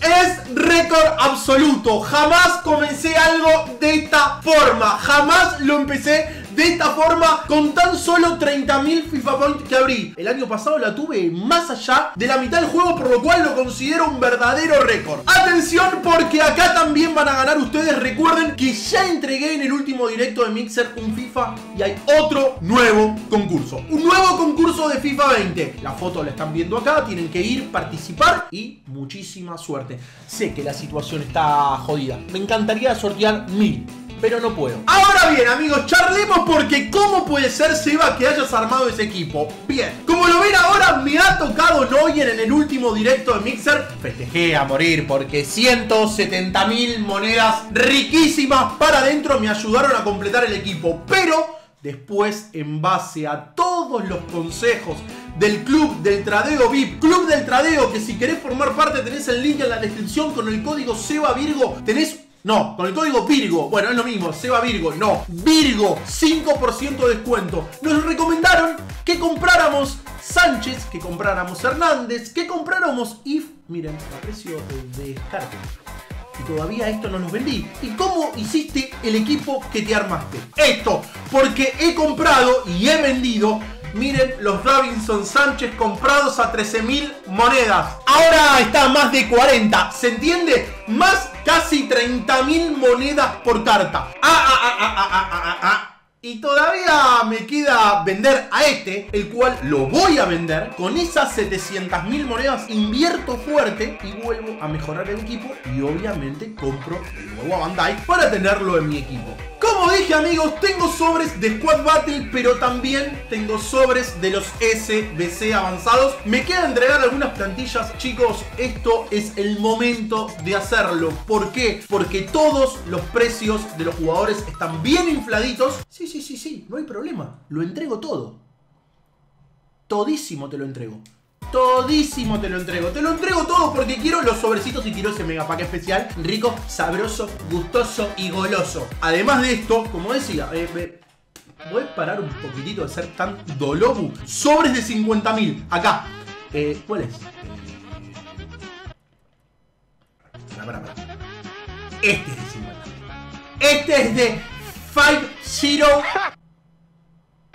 es récord absoluto. Jamás comencé algo de esta forma. Jamás lo empecé de esta forma con tan solo 30.000 FIFA Points que abrí. El año pasado la tuve más allá de la mitad del juego, por lo cual lo considero un verdadero récord. Atención porque acá también van a ganar ustedes. Recuerden que ya entregué en el último directo de Mixer un FIFA y hay otro nuevo concurso. Un nuevo concurso de FIFA 20. La foto la están viendo acá, tienen que ir, participar y muchísima suerte. Sé que la situación está jodida. Me encantaría sortear mil pero no puedo. Ahora bien, amigos, charlemos porque ¿cómo puede ser, Seba, que hayas armado ese equipo? Bien, como lo ven ahora, me ha tocado Noyer en el último directo de Mixer. Festejé a morir porque 170 mil monedas riquísimas para adentro me ayudaron a completar el equipo, pero... Después, en base a todos los consejos del club del Tradeo VIP, Club del Tradeo, que si querés formar parte tenés el link en la descripción con el código SEBA Virgo, tenés no, con el código Virgo. Bueno, es lo mismo, Seba Virgo. No, Virgo, 5% de descuento. Nos recomendaron que compráramos Sánchez, que compráramos Hernández, que compráramos IF. Miren, a precio de descarte. Y todavía esto no nos vendí. ¿Y cómo hiciste el equipo que te armaste? Esto, porque he comprado y he vendido Miren los Robinson Sánchez comprados a 13.000 monedas. Ahora está a más de 40. ¿Se entiende? Más casi 30.000 monedas por carta. Ah, ah, ah, ah, ah, ah, ah. Y todavía me queda vender a este, el cual lo voy a vender. Con esas 700.000 monedas invierto fuerte y vuelvo a mejorar el equipo. Y obviamente compro el nuevo Bandai para tenerlo en mi equipo. Como dije amigos, tengo sobres de Squad Battle, pero también tengo sobres de los SBC avanzados. Me queda entregar algunas plantillas, chicos, esto es el momento de hacerlo. ¿Por qué? Porque todos los precios de los jugadores están bien infladitos. Sí, sí, sí, sí, no hay problema, lo entrego todo. Todísimo te lo entrego. Todísimo te lo entrego. Te lo entrego todo porque quiero los sobrecitos y quiero ese mega pack especial. Rico, sabroso, gustoso y goloso. Además de esto, como decía, eh, voy a parar un poquitito de ser tan dolobu. Sobres de 50.000. Acá. Eh, ¿Cuál es? Este es de 50. Este es de 50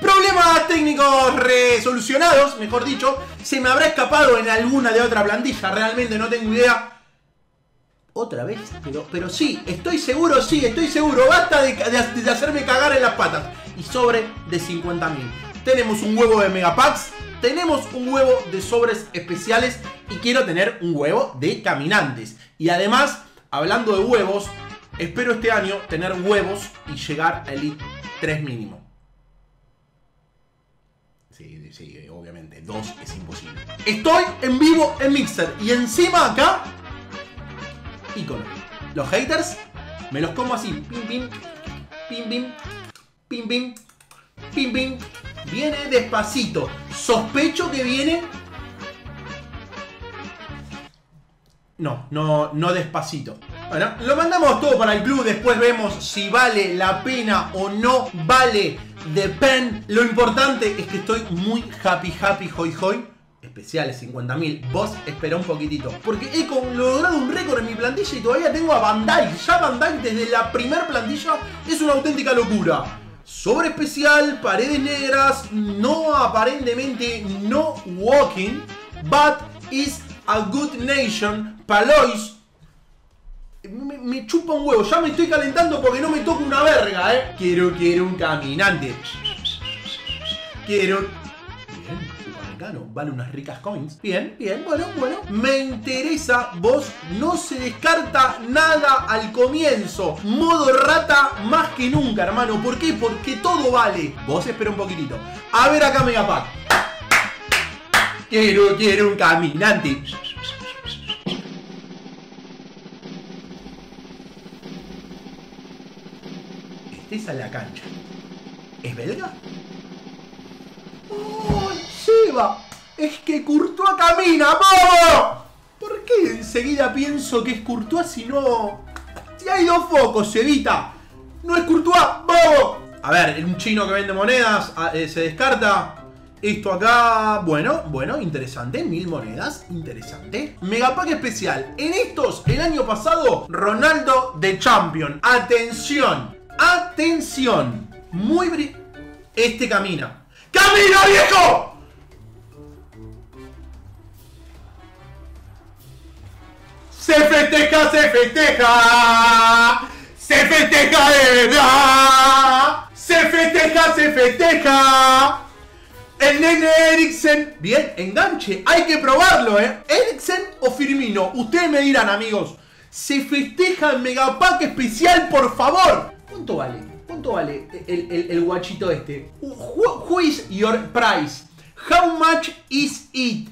Problemas técnicos resolucionados, mejor dicho. Se me habrá escapado en alguna de otra plantilla, realmente no tengo idea. Otra vez, pero, sí, estoy seguro, sí, estoy seguro. Basta de, hacerme cagar en las patas. Y sobre de 50.000. Tenemos un huevo de Megapacks, tenemos un huevo de sobres especiales y quiero tener un huevo de caminantes. Y además, hablando de huevos, espero este año tener huevos y llegar a Elite 3 mínimo. Sí, obviamente. Dos es imposible. Estoy en vivo en Mixer. Y encima acá. Icono. Los haters me los como así. Pim, pim. Pim, pim. Pim, pim. Pim, pim. Viene despacito. Sospecho que viene. No, no, no despacito. Bueno, lo mandamos todo para el club. Después vemos si vale la pena o no vale Depend. Lo importante es que estoy muy happy, happy, hoy, hoy. Especiales 50.000. Vos espera un poquitito. Porque he logrado un récord en mi plantilla y todavía tengo a Bandai. Ya Bandai desde la primer plantilla es una auténtica locura. Sobre especial, paredes negras, no aparentemente no walking, but is a good nation, Palois, me, chupa un huevo. Ya me estoy calentando porque no me toca una verga, ¿eh? Quiero, quiero un caminante. Quiero... Bien, vale unas ricas coins. Bien, bien, bueno, bueno. Me interesa, vos no se descarta nada al comienzo. Modo rata más que nunca, hermano. ¿Por qué? Porque todo vale. Vos espera un poquitito. A ver acá, Megapack. Quiero, quiero un caminante. A la cancha. ¿Es belga? ¡Oh, Seba! ¡Es que Courtois camina, ¡Vamos! ¿Por qué enseguida pienso que es Courtois si no... Si hay dos focos, Sevita. No es Courtois, ¡vamos! A ver, un chino que vende monedas ah, eh, se descarta. Esto acá, bueno, bueno, interesante. Mil monedas, interesante. Megapack especial. En estos, el año pasado, Ronaldo de Champion. Atención, atención. Muy bri... Este camina. ¡Camina, viejo! Se festeja, se festeja. Se festeja de verdad. Se festeja, se festeja. El nene Eriksen. Bien, enganche. Hay que probarlo, ¿eh? Eriksen o Firmino. Ustedes me dirán, amigos. Se festeja el Megapack especial, por favor. ¿Cuánto vale? ¿Cuánto vale el, guachito este? Who, is your price? How much is it?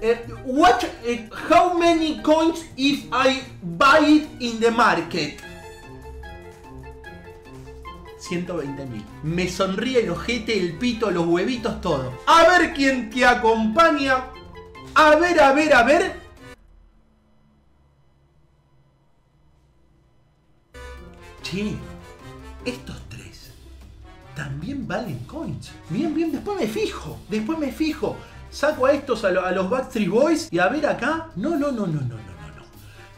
Uh, what, uh, how many coins if I buy it in the market? 120 mil. Me sonríe el ojete, el pito, los huevitos, todo. A ver quién te acompaña. A ver, a ver, a ver. Che, estos tres también valen coins. Bien, bien, después me fijo. Después me fijo. Saco a estos, a, a los Backstreet Boys. Y a ver acá. No, no, no, no, no, no.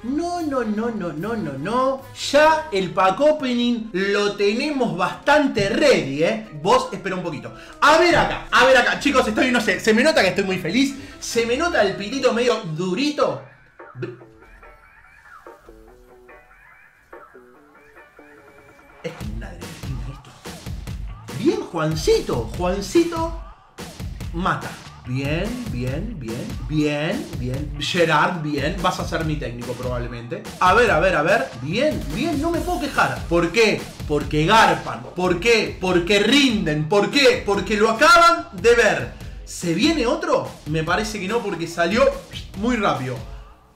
No, no, no, no, no, no, no. Ya el pack opening lo tenemos bastante ready, ¿eh? Vos espera un poquito. A ver acá, a ver acá. Chicos, estoy, no sé, se me nota que estoy muy feliz. Se me nota el pitito medio durito. Es una adrenalina esto. Bien, Juancito. Juancito mata. Bien, bien, bien, bien, bien. Gerard, bien. Vas a ser mi técnico probablemente. A ver, a ver, a ver. Bien, bien, no me puedo quejar. ¿Por qué? Porque garpan. ¿Por qué? Porque rinden. ¿Por qué? Porque lo acaban de ver. ¿Se viene otro? Me parece que no porque salió muy rápido.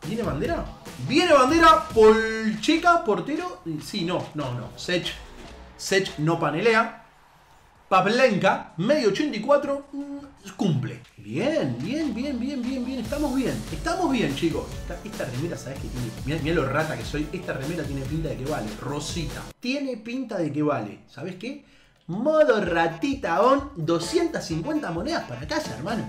¿Viene bandera? ¿Viene bandera? Polcheca, portero. Sí, no, no, no. Sech. Sech no panelea. Pavlenka, medio 84, mm, cumple. Bien, bien, bien, bien, bien, bien. Estamos bien. Estamos bien, chicos. Esta, remera, ¿sabes qué tiene? Mira, lo rata que soy. Esta remera tiene pinta de que vale. Rosita. Tiene pinta de que vale. ¿Sabes qué? Modo ratita on. 250 monedas para casa, hermano.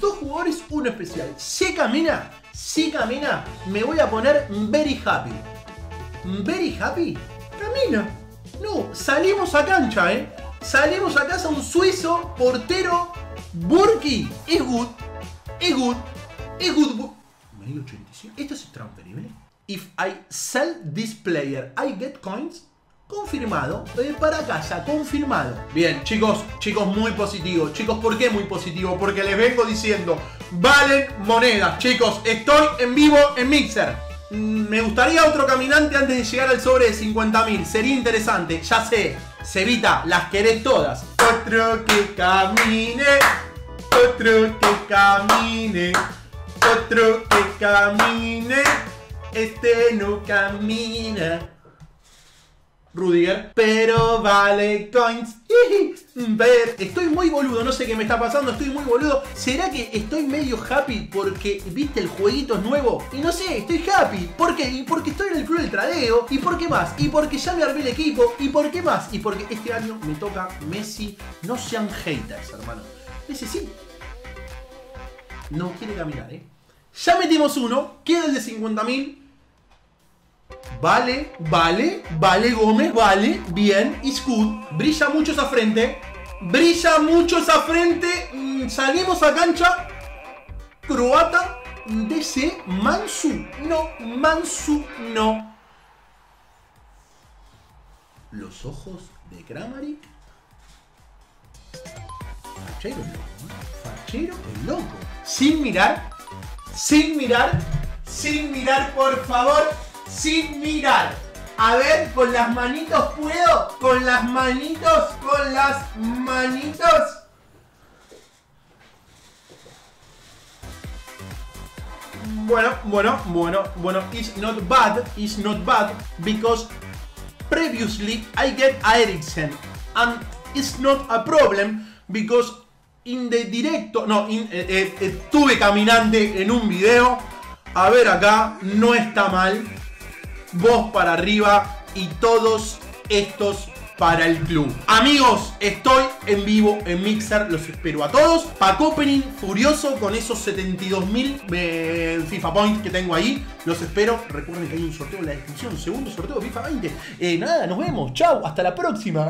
Dos jugadores, uno especial. Si camina, si camina, me voy a poner very happy. Very happy. Camina. No, salimos a cancha, ¿eh? Salimos a casa un suizo, portero, Burki. Es good. Es good. Es good. Esto es transferible. If I sell this player, I get coins. Confirmado. Eh, para casa, confirmado. Bien, chicos, chicos, muy positivo. Chicos, ¿por qué muy positivo? Porque les vengo diciendo, valen monedas. Chicos, estoy en vivo en Mixer. Mm, me gustaría otro caminante antes de llegar al sobre de 50.000. Sería interesante, ya sé. Cevita, las querés todas. Otro que camine, otro que camine, otro que camine, este no camina. Rudiger, pero vale coins. Ver, estoy muy boludo, no sé qué me está pasando, estoy muy boludo. ¿Será que estoy medio happy porque viste el jueguito nuevo? Y no sé, estoy happy. ¿Por qué? Y porque estoy en el club del tradeo. ¿Y por qué más? Y porque ya me armé el equipo. ¿Y por qué más? Y porque este año me toca Messi. No sean haters, hermano. Messi sí. No quiere caminar, ¿eh? Ya metimos uno, queda el de 50.000. Vale, vale, vale Gómez, vale, bien, is good. Brilla mucho esa frente. Brilla mucho esa frente. Mm, salimos a cancha. Croata, DC, Mansu. No, Mansu, no. Los ojos de Kramaric. Fachero el loco. Fachero el loco. Sin mirar. Sin mirar. Sin mirar, por favor sin mirar. A ver, con las manitos puedo. Con las manitos, con las manitos. Bueno, bueno, bueno, bueno, it's not bad, it's not bad, because previously I get Ericsson, and it's not a problem, because in the directo, no, in, eh, eh, eh, en un video, a ver acá, no está mal, voz para arriba y todos estos para el club. Amigos, estoy en vivo en Mixer, los espero a todos. Pack Opening furioso con esos 72.000 eh, FIFA Points que tengo ahí. Los espero. Recuerden que hay un sorteo en la descripción, segundo sorteo FIFA 20. Eh, nada, nos vemos. Chau, hasta la próxima.